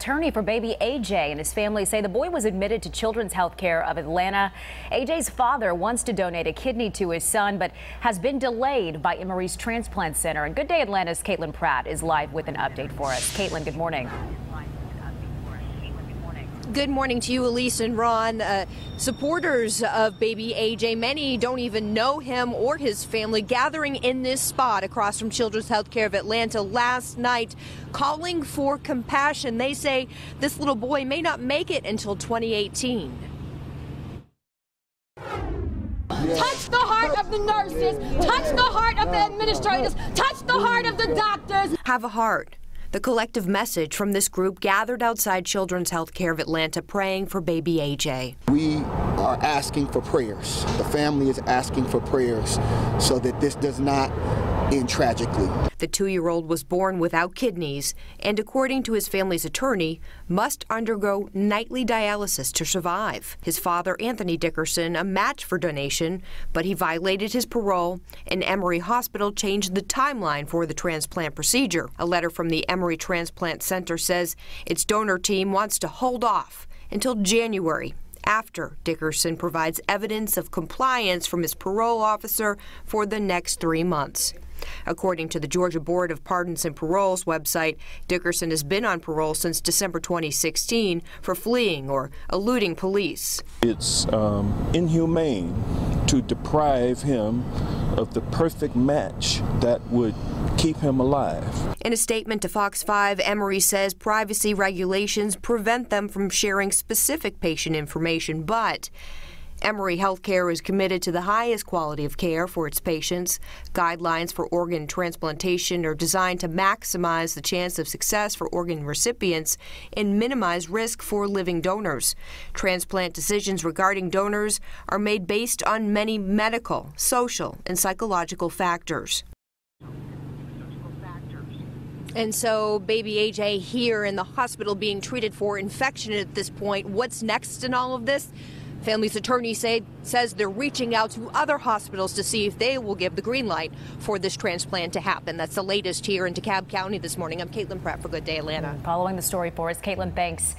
Attorney for baby AJ and his family say the boy was admitted to Children's Healthcare of Atlanta. AJ's father wants to donate a kidney to his son, but has been delayed by Emory's Transplant Center. And Good Day Atlanta's Caitlin Pratt is live with an update for us. Caitlin, good morning. Good morning to you, Elise and Ron. Uh, supporters of baby AJ, many don't even know him or his family, gathering in this spot across from Children's Healthcare of Atlanta last night, calling for compassion. They say this little boy may not make it until 2018. Touch the heart of the nurses, touch the heart of the administrators, touch the heart of the doctors. Have a heart. The collective message from this group gathered outside Children's Healthcare of Atlanta praying for baby AJ. We are asking for prayers. The family is asking for prayers so that this does not end tragically. The two year old was born without kidneys and, according to his family's attorney, must undergo nightly dialysis to survive. His father, Anthony Dickerson, a match for donation, but he violated his parole, and Emory Hospital changed the timeline for the transplant procedure. A letter from the Emory Transplant Center says its donor team wants to hold off until January after Dickerson provides evidence of compliance from his parole officer for the next three months. According to the Georgia Board of Pardons and Paroles website, Dickerson has been on parole since December 2016 for fleeing or eluding police. It's um, inhumane to deprive him of the perfect match that would keep him alive. In a statement to Fox 5, Emory says privacy regulations prevent them from sharing specific patient information, but Emory Healthcare is committed to the highest quality of care for its patients. Guidelines for organ transplantation are designed to maximize the chance of success for organ recipients and minimize risk for living donors. Transplant decisions regarding donors are made based on many medical, social, and psychological factors. And so, baby AJ here in the hospital being treated for infection at this point. What's next in all of this? Family's attorney say, says they're reaching out to other hospitals to see if they will give the green light for this transplant to happen. That's the latest here in DeKalb County this morning. I'm Caitlin Pratt for Good Day Atlanta. Following the story for us, Caitlin, thanks.